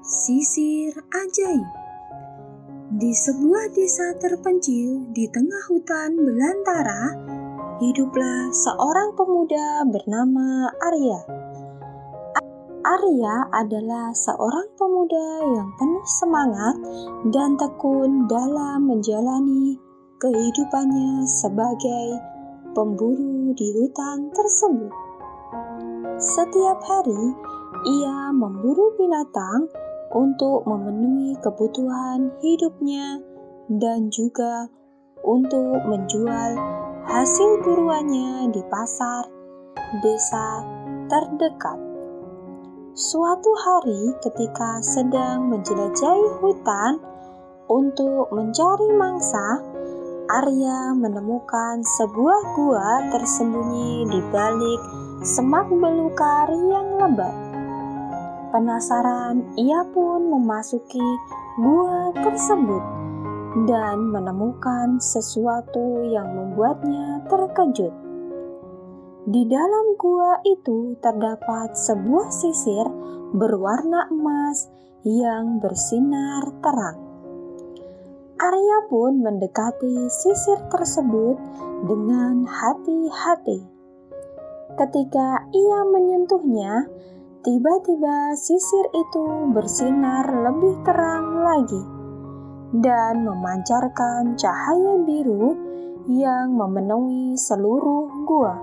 Sisir ajaib Di sebuah desa terpencil di tengah hutan belantara, hiduplah seorang pemuda bernama Arya. Arya adalah seorang pemuda yang penuh semangat dan tekun dalam menjalani kehidupannya sebagai pemburu di hutan tersebut. Setiap hari, ia memburu binatang untuk memenuhi kebutuhan hidupnya dan juga untuk menjual hasil buruannya di pasar desa terdekat. Suatu hari, ketika sedang menjelajahi hutan untuk mencari mangsa, Arya menemukan sebuah gua tersembunyi di balik semak belukar yang lebat. Penasaran, ia pun memasuki gua tersebut dan menemukan sesuatu yang membuatnya terkejut. Di dalam gua itu terdapat sebuah sisir berwarna emas yang bersinar terang. Arya pun mendekati sisir tersebut dengan hati-hati. Ketika ia menyentuhnya, tiba-tiba sisir itu bersinar lebih terang lagi dan memancarkan cahaya biru yang memenuhi seluruh gua.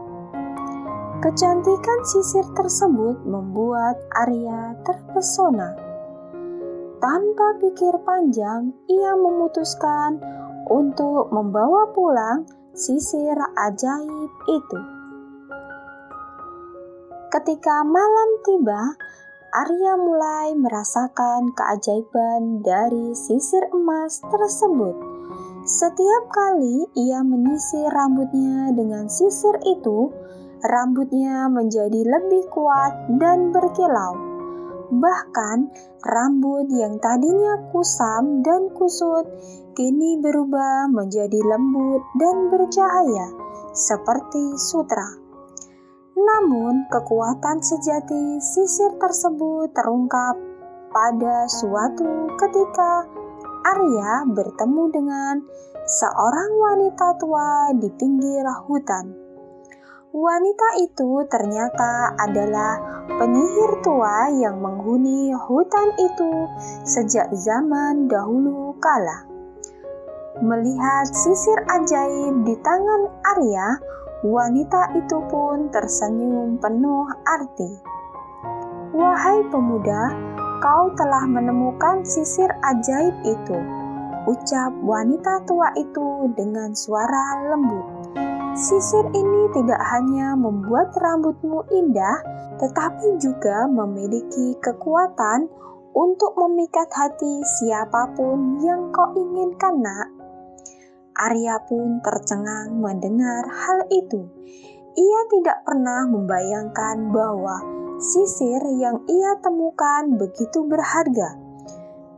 Kecantikan sisir tersebut membuat Arya terpesona. Tanpa pikir panjang, ia memutuskan untuk membawa pulang sisir ajaib itu. Ketika malam tiba, Arya mulai merasakan keajaiban dari sisir emas tersebut. Setiap kali ia menyisir rambutnya dengan sisir itu, rambutnya menjadi lebih kuat dan berkilau. Bahkan rambut yang tadinya kusam dan kusut kini berubah menjadi lembut dan bercahaya seperti sutra. Namun, kekuatan sejati sisir tersebut terungkap pada suatu ketika Arya bertemu dengan seorang wanita tua di pinggir hutan. Wanita itu ternyata adalah penyihir tua yang menghuni hutan itu sejak zaman dahulu kala. Melihat sisir ajaib di tangan Arya, wanita itu pun tersenyum penuh arti. Wahai pemuda, kau telah menemukan sisir ajaib itu, ucap wanita tua itu dengan suara lembut. Sisir ini tidak hanya membuat rambutmu indah, tetapi juga memiliki kekuatan untuk memikat hati siapa pun yang kau inginkan, Nak. Arya pun tercengang mendengar hal itu. Ia tidak pernah membayangkan bahwa sisir yang ia temukan begitu berharga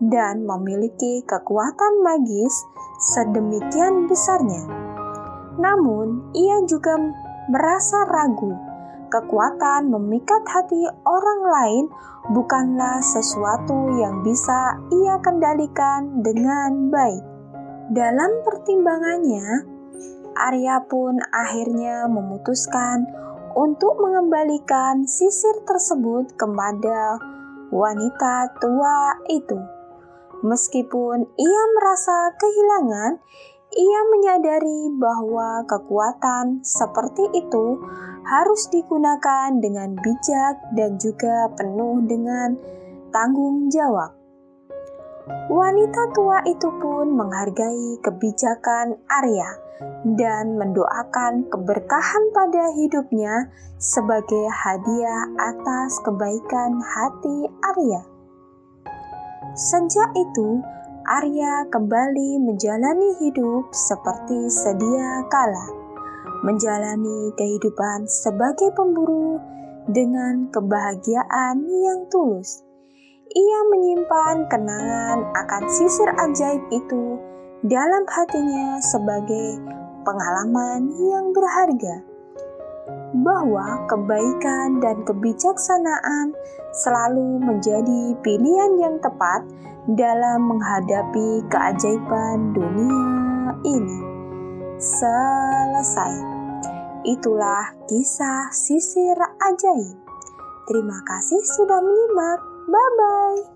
dan memiliki kekuatan magis sedemikian besarnya. Namun, ia juga merasa ragu. Kekuatan memikat hati orang lain bukanlah sesuatu yang bisa ia kendalikan dengan baik. Dalam pertimbangannya, Arya pun akhirnya memutuskan untuk mengembalikan sisir tersebut kepada wanita tua itu. Meskipun ia merasa kehilangan, ia menyadari bahwa kekuatan seperti itu harus digunakan dengan bijak dan juga penuh dengan tanggung jawab. Wanita tua itu pun menghargai kebijakan Arya dan mendoakan keberkahan pada hidupnya sebagai hadiah atas kebaikan hati Arya. Sejak itu, Arya kembali menjalani hidup seperti sedia kala, menjalani kehidupan sebagai pemburu dengan kebahagiaan yang tulus. Ia menyimpan kenangan akan sisir ajaib itu dalam hatinya sebagai pengalaman yang berharga. bahwa kebaikan dan kebijaksanaan selalu menjadi pilihan yang tepat dalam menghadapi keajaiban dunia ini. Selesai. Itulah kisah sisir ajaib. Terima kasih sudah menyimak. 拜拜。